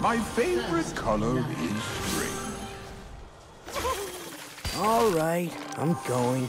My favorite color is green. All right, I'm going.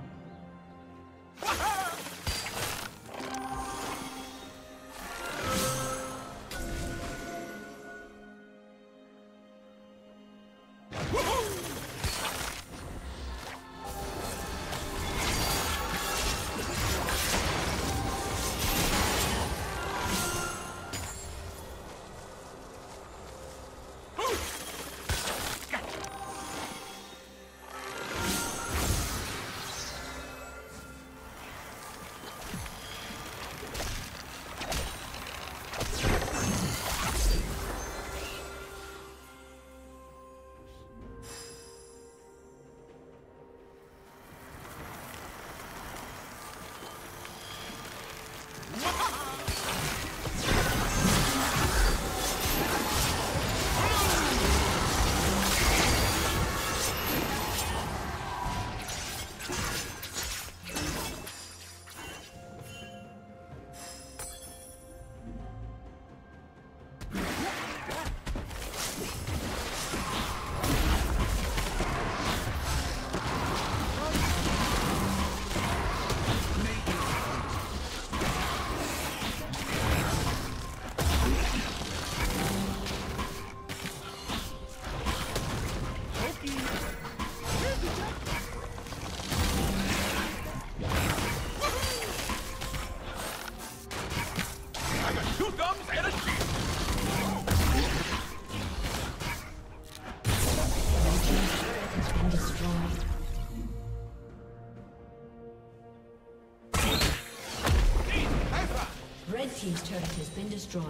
Destroyed.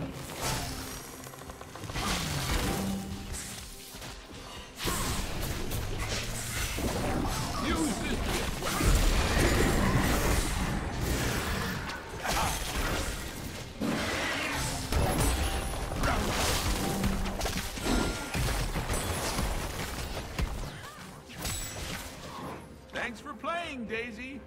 Thanks for playing, Daisy.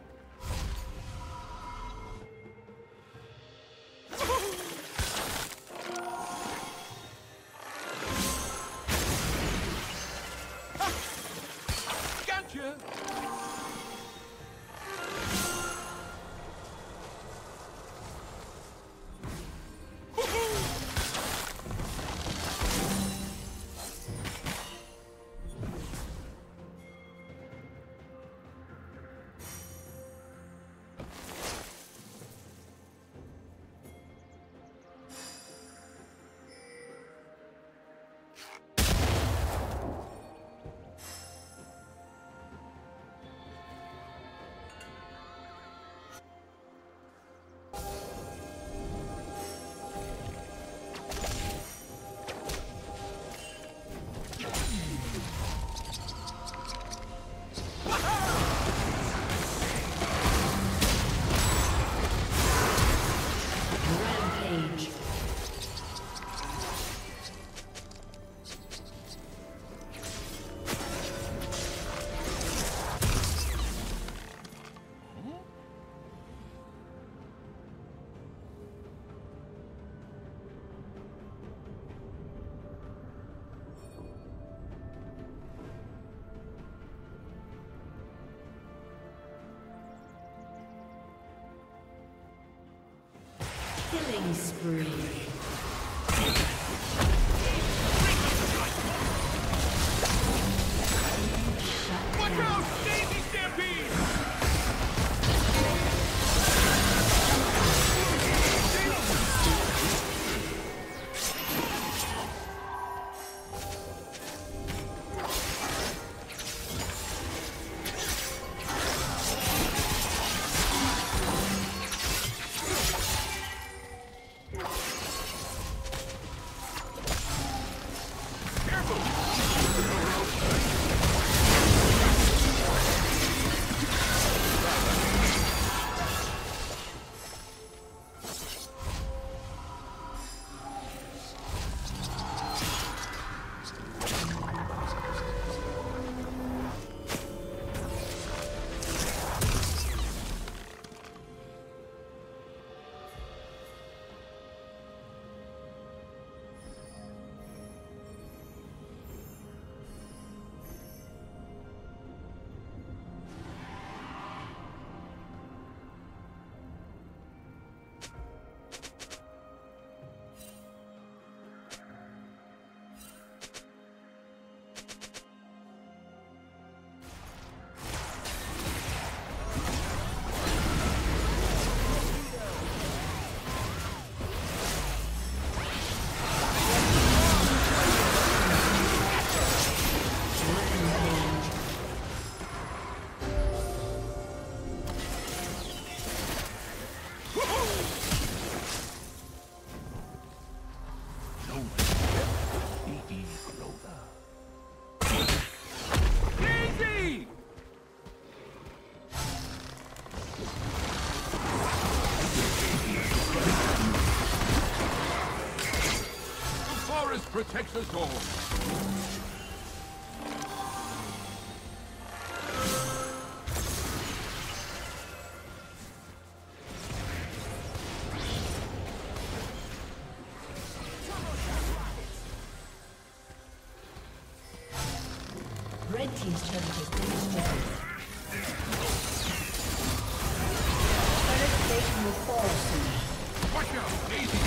Killing spree. Forest protects us all. Red Team's turret has been destroyed. Turret station will fall soon. Watch out! Daisy's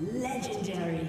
Legendary.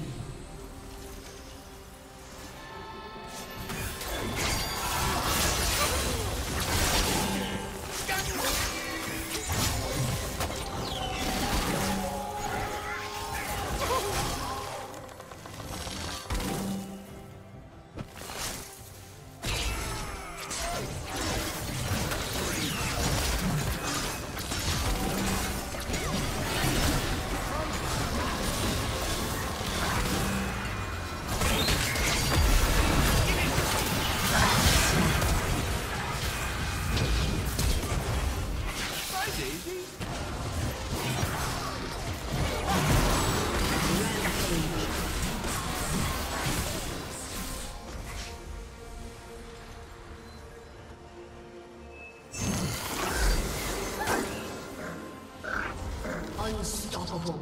好痛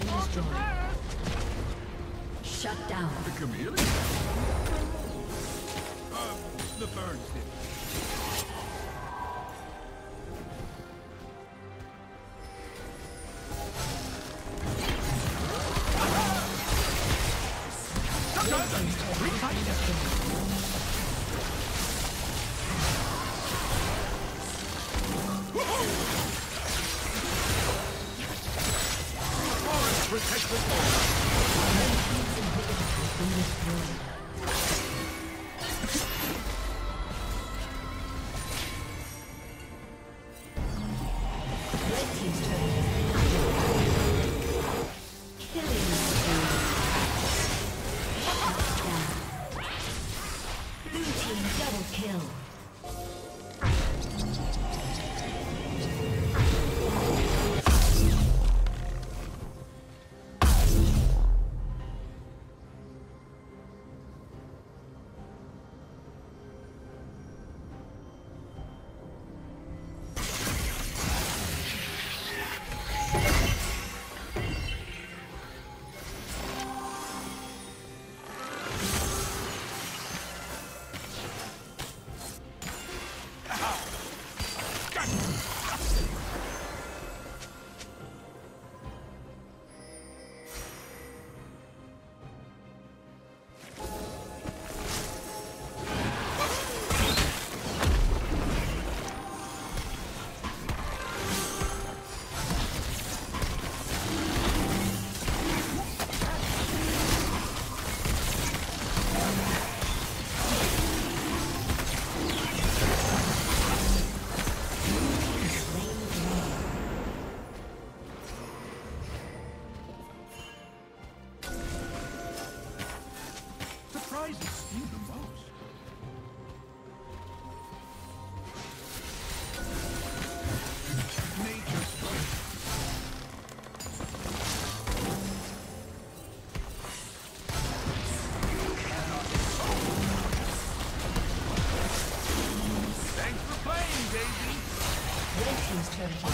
destroyed. Shut down. The chameleon? Uh, the burns did. Blue double kill. Thank you.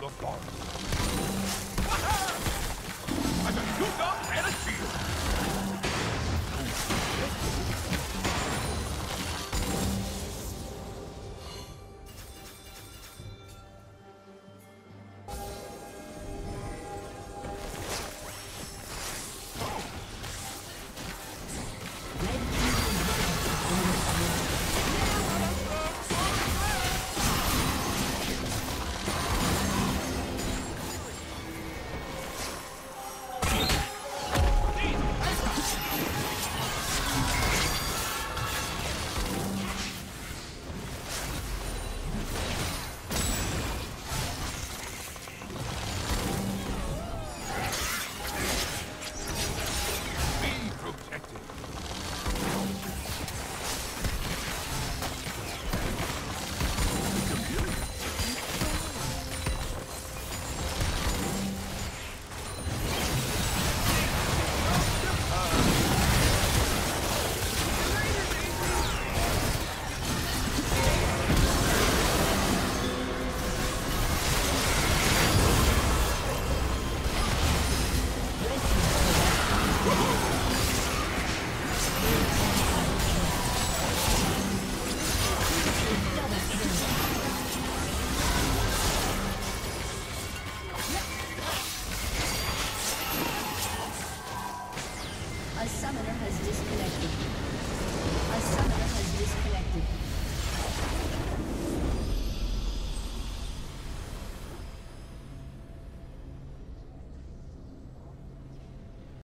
The forest.